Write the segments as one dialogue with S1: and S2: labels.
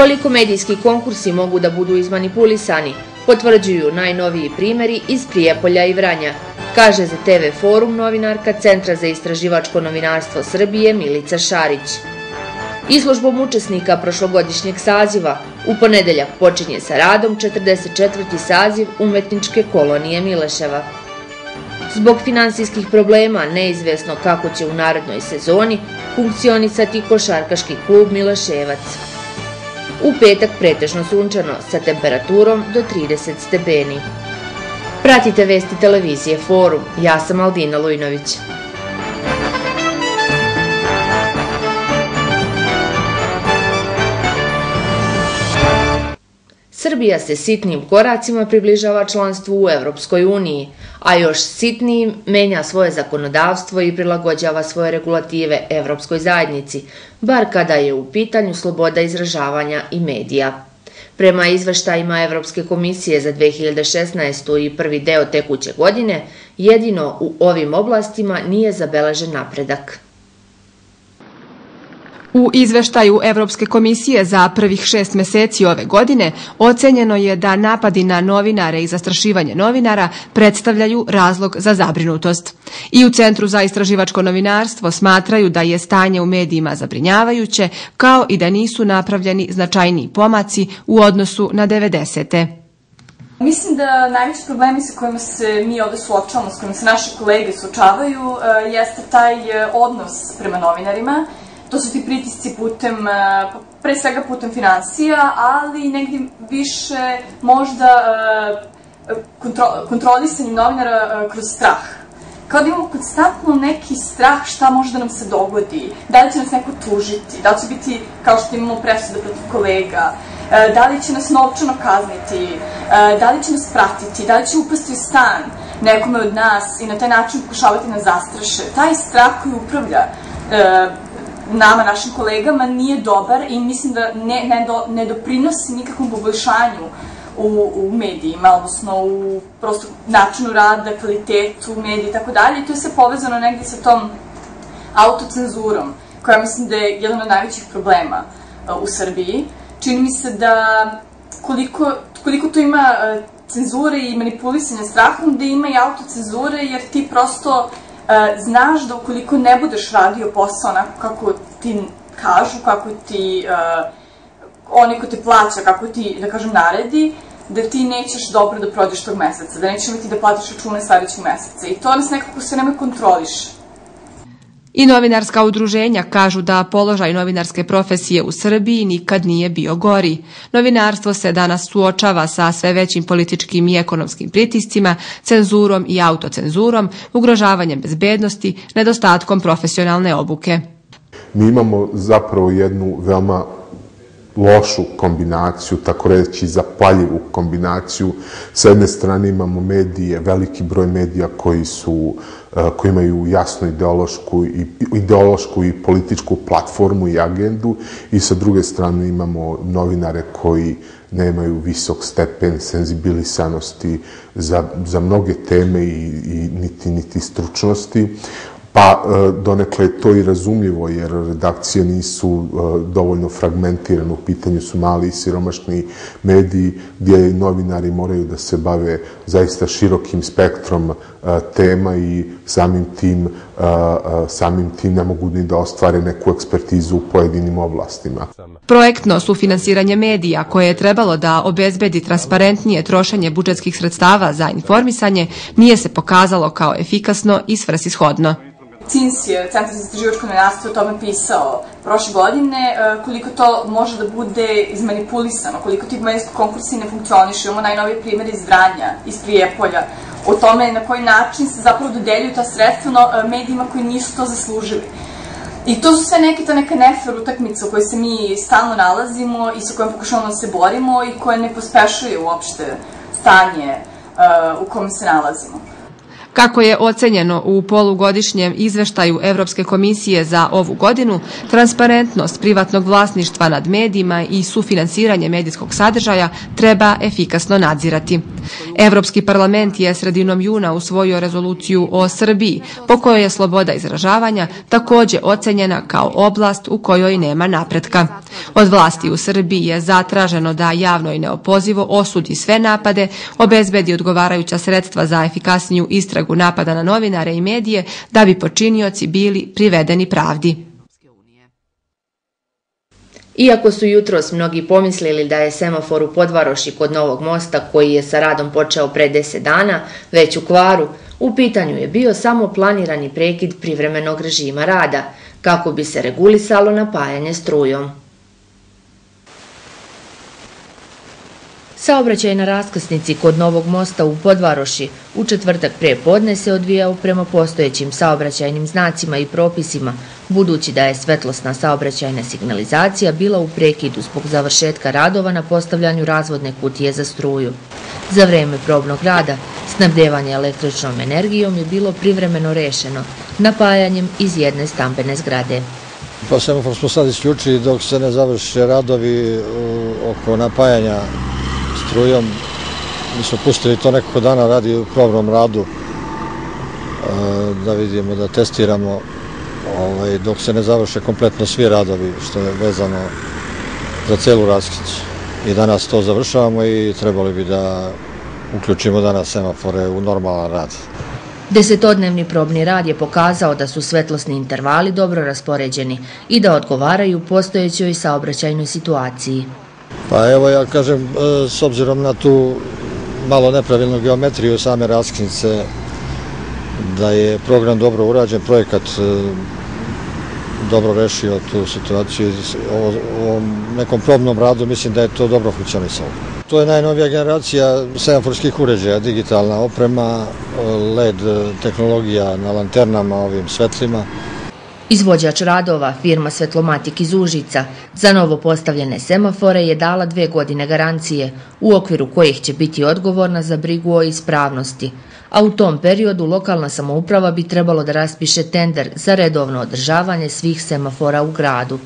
S1: Koliko medijski konkursi mogu da budu izmanipulisani, potvrđuju najnoviji primjeri iz Prijepolja i Vranja, kaže za TV Forum novinarka Centra za istraživačko novinarstvo Srbije Milica Šarić. Izložbom učesnika prošlogodišnjeg saziva u ponedeljak počinje sa radom 44. saziv umetničke kolonije Mileševa. Zbog finansijskih problema neizvesno kako će u narodnoj sezoni funkcionisati košarkaški klub Mileševac. U petak pretežno sunčano sa temperaturom do 30 stepeni. Pratite vesti televizije Forum. Ja sam Aldina Lujnović. Srbija se sitnim koracima približava članstvu u Evropskoj uniji, a još sitnijim menja svoje zakonodavstvo i prilagođava svoje regulative Evropskoj zajednici, bar kada je u pitanju sloboda izražavanja i medija. Prema izveštajima Evropske komisije za 2016. i prvi deo tekuće godine, jedino u ovim oblastima nije zabeležen napredak.
S2: U izveštaju Evropske komisije za prvih šest meseci ove godine ocenjeno je da napadi na novinare i zastrašivanje novinara predstavljaju razlog za zabrinutost. I u Centru za istraživačko novinarstvo smatraju da je stanje u medijima zabrinjavajuće, kao i da nisu napravljeni značajniji pomaci u odnosu na 90.
S3: Mislim da najveći problemi sa kojima se mi ovde suočavamo, s kojima se naše kolege suočavaju, e, jeste taj e, odnos prema novinarima, to su ti pritisci putem, eh, pre svega putem financija, ali negdje više možda eh, kontro, kontrolisanjem novinara eh, kroz strah. Kao da imamo konstantno neki strah šta može da nam se dogodi, da li će nas neko tužiti, da li će biti, kao što imamo presuda protiv kolega, da li će nas novčano kazniti, da li će nas pratiti, da li će upasti u stan nekome od nas i na taj način pokušavati nas zastraše. Taj strah koji upravlja nama, našim kolegama, nije dobar i mislim da ne, ne, do, ne doprinosi nikakvom poboljšanju u, u medijima, odnosno u prosto načinu rada, kvalitetu medija i tako dalje. I to je sve povezano negdje sa tom autocenzurom, koja mislim da je jedan od najvećih problema uh, u Srbiji. Čini mi se da koliko, koliko to ima uh, cenzure i manipulisanja strahom, da ima i autocenzure, jer ti prosto E, znaš da ukoliko ne budeš radio posao onako kako ti kažu, kako ti e, uh, oni ko te plaća, kako ti, da kažem, naredi, da ti nećeš dobro da prođeš tog meseca, da nećeš imati da platiš račune sledećeg meseca. I to nas nekako se nema kontroliše.
S2: I novinarska udruženja kažu da položaj novinarske profesije u Srbiji nikad nije bio gori. Novinarstvo se danas suočava sa sve većim političkim i ekonomskim pritiscima, cenzurom i autocenzurom, ugrožavanjem bezbednosti, nedostatkom profesionalne obuke.
S4: Mi imamo zapravo jednu veoma lošu kombinaciju, tako reći zapaljivu kombinaciju. S jedne strane imamo medije, veliki broj medija koji su eh, koji imaju jasnu ideološku i, ideološku i političku platformu i agendu i sa druge strane imamo novinare koji nemaju visok stepen senzibilisanosti za, za mnoge teme i, i niti, niti stručnosti. Pa e, donekle je to i razumljivo, jer redakcije nisu e, dovoljno fragmentirane, u pitanju su mali i siromašni mediji, gdje novinari moraju da se bave zaista širokim spektrom e, tema i samim tim, samim tim ne mogu ni da ostvare neku ekspertizu u pojedinim oblastima.
S2: Projektno sufinansiranje medija koje je trebalo da obezbedi transparentnije trošenje budžetskih sredstava za informisanje nije se pokazalo kao efikasno i svrsishodno.
S3: CINS je, Centar za istraživačko novinarstvo, o tome pisao prošle godine, e, koliko to može da bude izmanipulisano, koliko ti medijski konkursi ne funkcionišu. Imamo najnovije primjere iz Vranja, iz Prijepolja, o tome na koji način se zapravo dodeljuju ta sredstva no, e, medijima koji nisu to zaslužili. I to su sve neke ta neka nefer utakmica u kojoj se mi stalno nalazimo i sa kojom pokušavamo da se borimo i koja ne pospešuje uopšte stanje uh, u kojem se nalazimo.
S2: Kako je ocenjeno u polugodišnjem izveštaju Evropske komisije za ovu godinu, transparentnost privatnog vlasništva nad medijima i sufinansiranje medijskog sadržaja treba efikasno nadzirati. Evropski parlament je sredinom juna usvojio rezoluciju o Srbiji, po kojoj je sloboda izražavanja takođe ocenjena kao oblast u kojoj nema napretka. Od vlasti u Srbiji je zatraženo da javno i neopozivo osudi sve napade, obezbedi odgovarajuća sredstva za efikasniju istragu napada na novinare i medije, da bi počinioci bili privedeni pravdi.
S1: Iako su jutros mnogi pomislili da je semafor u Podvaroši kod Novog mosta, koji je sa radom počeo pre 10 dana, već u kvaru, u pitanju je bio samo planirani prekid privremenog režima rada, kako bi se regulisalo napajanje strujom. Saobraćaj na raskrsnici kod Novog mosta u Podvaroši u četvrtak pre podne se odvijao prema postojećim saobraćajnim znacima i propisima, budući da je svetlosna saobraćajna signalizacija bila u prekidu zbog završetka radova na postavljanju razvodne kutije za struju. Za vreme probnog rada, snabdevanje električnom energijom je bilo privremeno rešeno napajanjem iz jedne stambene zgrade.
S5: Pa semafor smo sad isključili dok se ne završe radovi oko napajanja strujom. Mi smo pustili to nekoliko dana radi u probnom radu e, da vidimo, da testiramo ovaj, dok se ne završe kompletno svi radovi što je vezano za celu raskricu. I danas to završavamo i trebali bi da uključimo danas semafore u normalan rad.
S1: Desetodnevni probni rad je pokazao da su svetlosni intervali dobro raspoređeni i da odgovaraju postojećoj saobraćajnoj situaciji.
S5: Pa evo ja kažem, e, s obzirom na tu malo nepravilnu geometriju same rasknice, da je program dobro urađen, projekat e, dobro rešio tu situaciju. O, o nekom probnom radu mislim da je to dobro funkcionisalo. To je najnovija generacija semaforskih uređaja, digitalna oprema, e, LED tehnologija na lanternama, ovim svetlima.
S1: Izvođač radova, firma Svetlomatik iz Užica, za novo postavljene semafore je dala dve godine garancije, u okviru kojih će biti odgovorna za brigu o ispravnosti, a u tom periodu lokalna samouprava bi trebalo da raspiše tender za redovno održavanje svih semafora u gradu.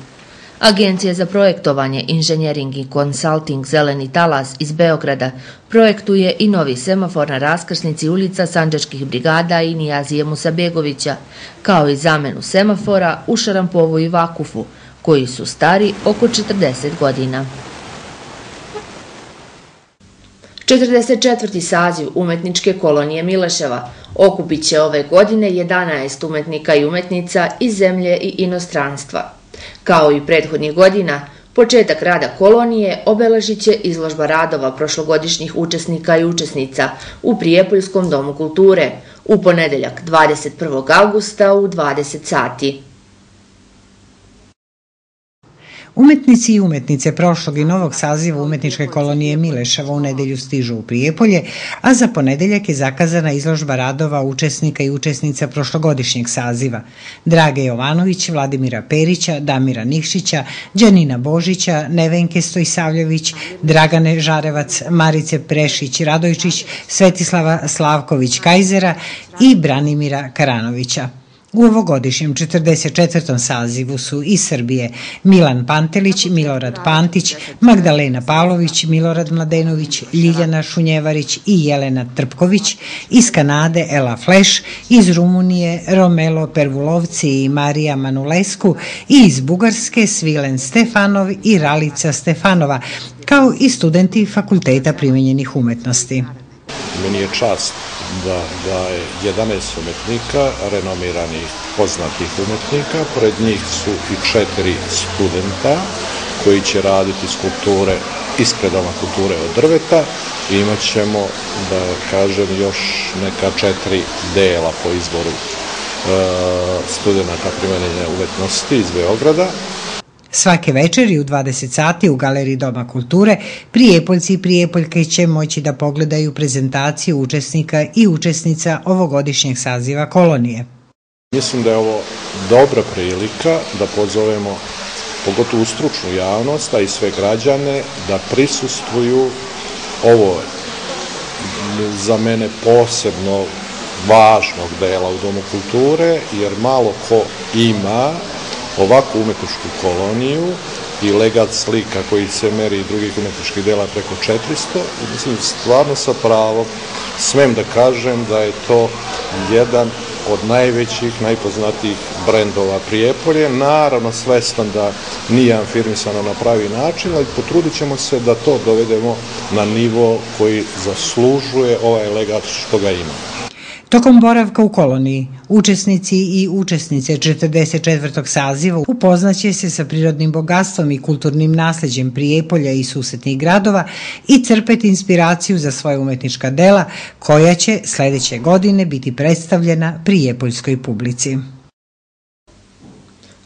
S1: Agencija za projektovanje, inženjering i konsulting Zeleni talas iz Beograda projektuje i novi semafor na raskrsnici ulica Sanđačkih brigada i Nijazije Musabegovića, kao i zamenu semafora u Šarampovu i Vakufu, koji su stari oko 40 godina. 44. saziv umetničke kolonije Mileševa okupit će ove godine 11 umetnika i umetnica iz zemlje i inostranstva. Kao i prethodnih godina, početak rada kolonije obeležit će izložba radova prošlogodišnjih učesnika i učesnica u Prijepoljskom domu kulture u ponedeljak 21. augusta u 20 sati.
S6: Umetnici i umetnice prošlog i novog saziva umetničke kolonije Mileševa u nedelju stižu u Prijepolje, a za ponedeljak je zakazana izložba radova učesnika i učesnica prošlogodišnjeg saziva. Drage Jovanović, Vladimira Perića, Damira Nikšića, Đanina Božića, Nevenke Stojsavljević, Dragane Žarevac, Marice Prešić Radojčić, Svetislava Slavković-Kajzera i Branimira Karanovića. U ovogodišnjem 44. sazivu su iz Srbije Milan Pantelić, Milorad Pantić, Magdalena Pavlović, Milorad Mladenović, Ljiljana Šunjevarić i Jelena Trpković, iz Kanade Ela Fleš, iz Rumunije Romelo Pervulovci i Marija Manulesku i iz Bugarske Svilen Stefanov i Ralica Stefanova, kao i studenti Fakulteta primjenjenih umetnosti.
S7: Meni je čast da, da je 11 umetnika, renomiranih poznatih umetnika, pored njih su i četiri studenta koji će raditi skulpture ispred Doma kulture od drveta i imat ćemo, da kažem, još neka četiri dela po izboru e, studenta primenjenja umetnosti iz Beograda.
S6: Svake večeri u 20 sati u Galeriji Doma kulture Prijepoljci i Prijepoljke će moći da pogledaju prezentaciju učesnika i učesnica ovogodišnjeg saziva kolonije.
S7: Mislim da je ovo dobra prilika da pozovemo pogotovo stručnu javnost, a i sve građane, da prisustuju ovo za mene posebno važnog dela u Domu kulture, jer malo ko ima ovakvu umetničku koloniju i legat slika koji se meri i drugih umetničkih dela preko 400. I mislim, stvarno sa pravom smem da kažem da je to jedan od najvećih, najpoznatijih brendova Prijepolje. Naravno, svestan da nije afirmisano na pravi način, ali potrudit ćemo se da to dovedemo na nivo koji zaslužuje ovaj legat što ga ima.
S6: Tokom boravka u koloniji, učesnici i učesnice 44. saziva upoznaće se sa prirodnim bogatstvom i kulturnim nasljeđem Prijepolja i susetnih gradova i crpeti inspiraciju za svoje umetnička dela koja će sljedeće godine biti predstavljena Prijepoljskoj publici.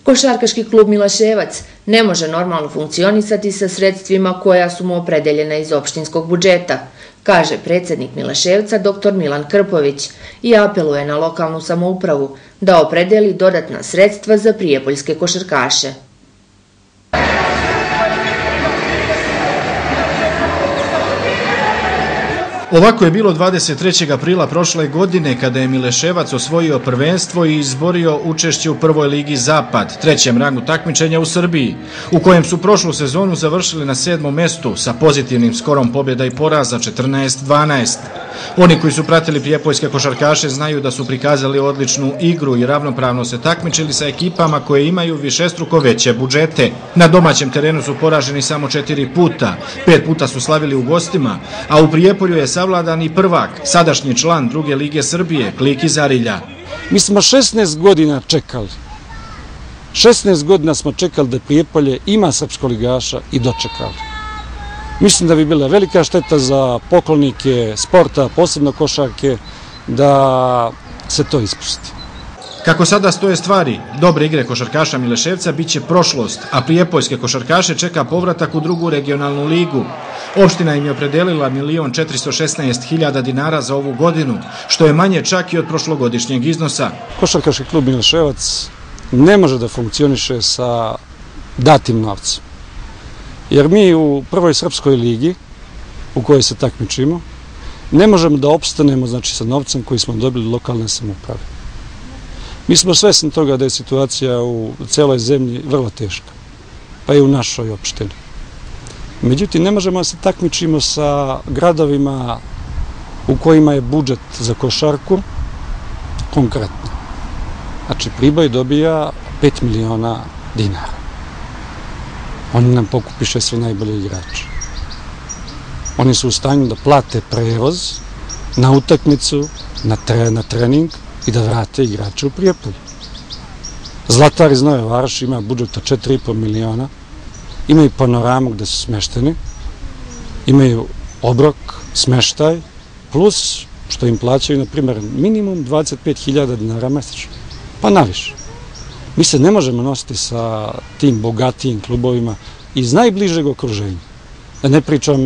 S1: Košarkaški klub Milaševac ne može normalno funkcionisati sa sredstvima koja su mu opredeljena iz opštinskog budžeta – kaže predsjednik Milaševca dr. Milan Krpović i apeluje na lokalnu samoupravu da opredeli dodatna sredstva za prijepoljske košarkaše.
S8: Ovako je bilo 23. aprila prošle godine kada je Mileševac osvojio prvenstvo i izborio učešće u prvoj ligi Zapad, trećem rangu takmičenja u Srbiji, u kojem su prošlu sezonu završili na sedmom mestu sa pozitivnim skorom pobjeda i poraza 14-12. Oni koji su pratili prijepoljske košarkaše znaju da su prikazali odličnu igru i ravnopravno se takmičili sa ekipama koje imaju višestruko veće budžete. Na domaćem terenu su poraženi samo četiri puta, pet puta su slavili u gostima, a u Prijepolju je savladani prvak, sadašnji član druge lige Srbije, Kliki Zarilja.
S9: Mi smo 16 godina čekali. 16 godina smo čekali da Prijepolje ima srpsko ligaša i dočekali. Mislim da bi bila velika šteta za poklonike sporta, posebno košarke, da se to ispusti.
S8: Kako sada stoje stvari, dobre igre košarkaša Mileševca bit će prošlost, a prijepoljske košarkaše čeka povratak u drugu regionalnu ligu. Opština im je opredelila 1.416.000 dinara za ovu godinu, što je manje čak i od prošlogodišnjeg iznosa.
S9: Košarkaški klub Mileševac ne može da funkcioniše sa datim novcem. Jer mi u prvoj srpskoj ligi, u kojoj se takmičimo, ne možemo da opstanemo znači, sa novcem koji smo dobili lokalne samoprave. Mi smo svesni toga da je situacija u celoj zemlji vrlo teška, pa i u našoj opštini. Međutim, ne možemo da se takmičimo sa gradovima u kojima je budžet za košarku konkretno. Znači, Priboj dobija 5 miliona dinara oni nam pokupiše sve najbolje igrače. Oni su u stanju da plate prevoz na utakmicu, na, tre, na trening i da vrate igrače u Prijepolje. Zlatar iz Nove Varoši ima budžet od 4,5 miliona, imaju panoramu gde su smešteni, imaju obrok, smeštaj, plus što im plaćaju, na primjer, minimum 25.000 dinara mesečno, pa naviše. Mi se ne možemo nositi sa tim bogatijim klubovima iz najbližeg okruženja. Da ne pričam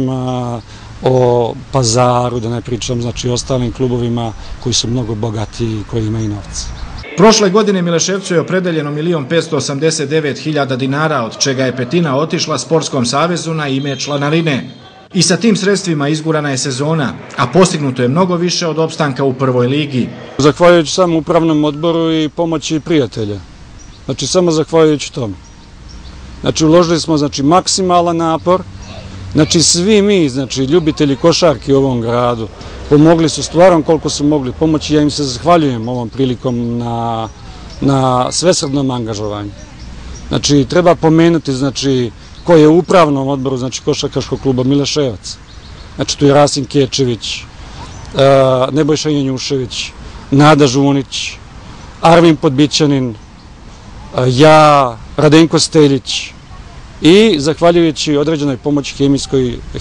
S9: o pazaru, da ne pričam znači, o ostalim klubovima koji su mnogo bogatiji i koji imaju novce.
S8: Prošle godine Mileševcu je opredeljeno 1.589.000 dinara, od čega je petina otišla Sportskom savezu na ime članarine. I sa tim sredstvima izgurana je sezona, a postignuto je mnogo više od opstanka u prvoj ligi.
S9: Zahvaljujući samo upravnom odboru i pomoći prijatelja. Znači, samo zahvaljujući tome. Znači, uložili smo znači, maksimalan napor. Znači, svi mi, znači, ljubitelji košarki u ovom gradu, pomogli su stvarom koliko su mogli pomoći. Ja im se zahvaljujem ovom prilikom na, na svesrednom angažovanju. Znači, treba pomenuti, znači, ko je u upravnom odboru, znači, košarkaškog kluba Mileševac. Znači, tu je Rasim Kečević, e, Nebojša Janjušević, Nada Žunić, Arvin Podbićanin, e, ja, Radenko Steljić i zahvaljujući određenoj pomoći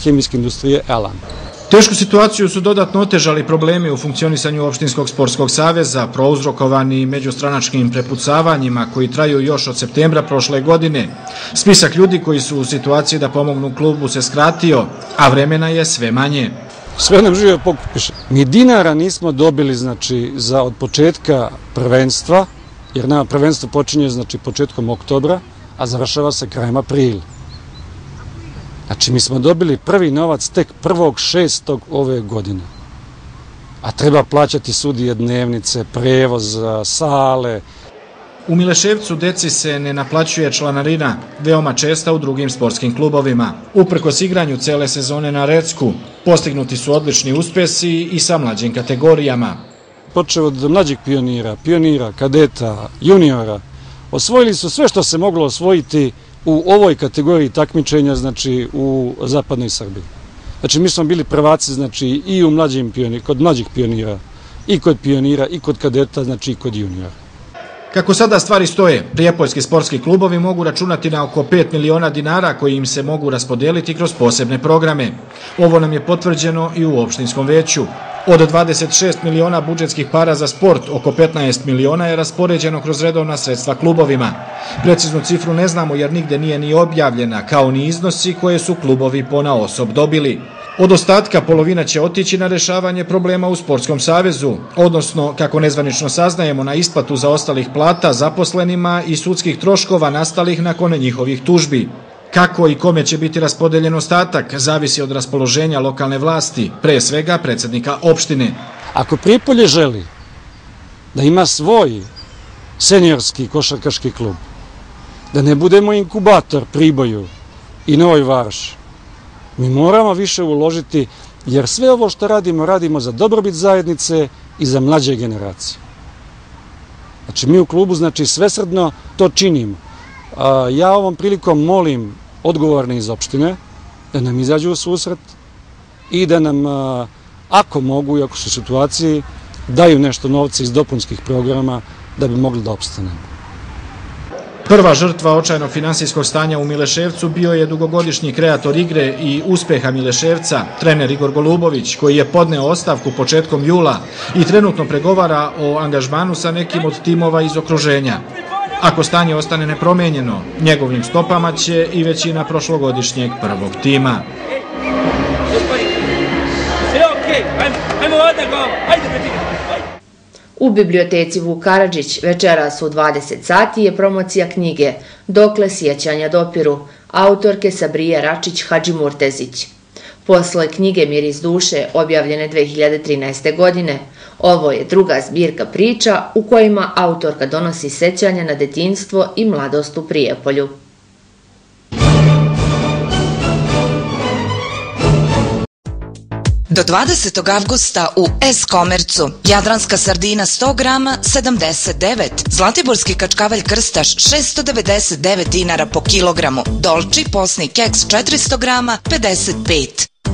S9: hemijske industrije Elan.
S8: Tešku situaciju su dodatno otežali problemi u funkcionisanju Opštinskog sportskog saveza, prouzrokovani međustranačkim prepucavanjima koji traju još od septembra prošle godine. Spisak ljudi koji su u situaciji da pomognu klubu se skratio, a vremena je sve manje.
S9: Sve nam žive pokupiše. Mi dinara nismo dobili znači, za od početka prvenstva, jer nama prvenstvo počinje znači početkom oktobra, a završava se krajem aprila. Znači, mi smo dobili prvi novac tek prvog šestog ove godine. A treba plaćati sudije dnevnice, prevoz, sale.
S8: U Mileševcu deci se ne naplaćuje članarina, veoma česta u drugim sportskim klubovima. Uprkos igranju cele sezone na Recku, postignuti su odlični uspesi i sa mlađim kategorijama.
S9: Počeo od mlađih pionira, pionira, kadeta, juniora, osvojili su sve što se moglo osvojiti u ovoj kategoriji takmičenja, znači u zapadnoj Srbiji. Znači mi smo bili prvaci znači, i u mlađim pionira, kod mlađih pionira, i kod pionira, i kod kadeta, znači i kod juniora.
S8: Kako sada stvari stoje, prijepoljski sportski klubovi mogu računati na oko 5 miliona dinara koji im se mogu raspodeliti kroz posebne programe. Ovo nam je potvrđeno i u opštinskom veću. Od 26 miliona budžetskih para za sport, oko 15 miliona je raspoređeno kroz redovna sredstva klubovima. Preciznu cifru ne znamo jer nigde nije ni objavljena, kao ni iznosi koje su klubovi pona osob dobili. Od ostatka polovina će otići na rešavanje problema u Sportskom savezu, odnosno, kako nezvanično saznajemo, na isplatu za ostalih plata zaposlenima i sudskih troškova nastalih nakon njihovih tužbi. Kako i kome će biti raspodeljen ostatak, zavisi od raspoloženja lokalne vlasti, pre svega predsednika opštine.
S9: Ako Pripolje želi da ima svoj senjorski košarkaški klub, da ne budemo inkubator Priboju i Novoj Varši, Mi moramo više uložiti, jer sve ovo što radimo, radimo za dobrobit zajednice i za mlađe generacije. Znači, mi u klubu, znači, svesredno to činimo. Ja ovom prilikom molim odgovorne iz opštine da nam izađu u susret i da nam, ako mogu i ako su situaciji, daju nešto novce iz dopunskih programa da bi mogli da opstanemo.
S8: Prva žrtva očajnog finansijskog stanja u Mileševcu bio je dugogodišnji kreator igre i uspeha Mileševca, trener Igor Golubović, koji je podneo ostavku početkom jula i trenutno pregovara o angažmanu sa nekim od timova iz okruženja. Ako stanje ostane nepromenjeno, njegovim stopama će i većina prošlogodišnjeg prvog tima.
S1: U biblioteci Vuk Karadžić večeras u 20 sati je promocija knjige Dokle sjećanja dopiru, autorke Sabrije Račić Hadži Murtezić. Posle knjige Mir iz duše, objavljene 2013. godine, ovo je druga zbirka priča u kojima autorka donosi sećanja na detinstvo i mladost u Prijepolju.
S10: Do 20. avgusta u S-Komercu Jadranska sardina 100 grama 79, Zlatiborski kačkavalj krstaš 699 dinara po kilogramu, Dolči posni keks 400 grama 55.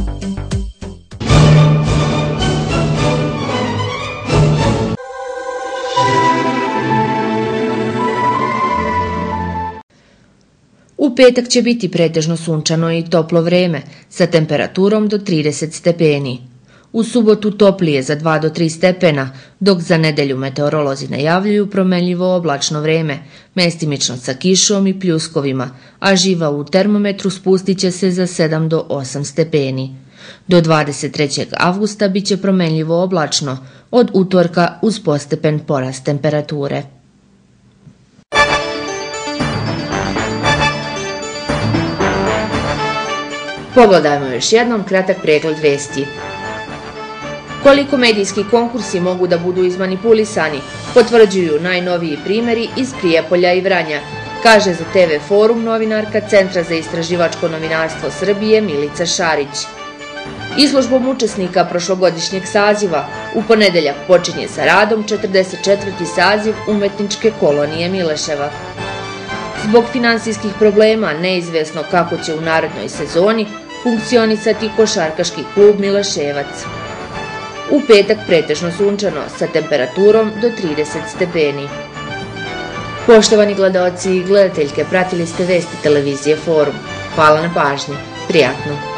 S1: Petak će biti pretežno sunčano i toplo vreme, sa temperaturom do 30 stepeni. U subotu toplije za 2 do 3 stepena, dok za nedelju meteorolozi najavljuju promenljivo oblačno vreme, mestimično sa kišom i pljuskovima, a živa u termometru spustit će se za 7 do 8 stepeni. Do 23. avgusta biće promenljivo oblačno, od utorka uz postepen porast temperature. Pogledajmo još jednom kratak pregled vesti. Koliko medijski konkursi mogu da budu izmanipulisani, potvrđuju najnoviji primjeri iz Prijepolja i Vranja, kaže za TV Forum novinarka Centra za istraživačko novinarstvo Srbije Milica Šarić. Izložbom učesnika prošlogodišnjeg saziva u ponedeljak počinje sa radom 44. saziv umetničke kolonije Mileševa. Zbog finansijskih problema neizvesno kako će u narodnoj sezoni funkcionisati košarkaški klub Miloševac. U petak pretežno sunčano sa temperaturom do 30 stepeni. Poštovani gledalci i gledateljke, pratili ste vesti televizije Forum. Hvala na pažnji. Prijatno.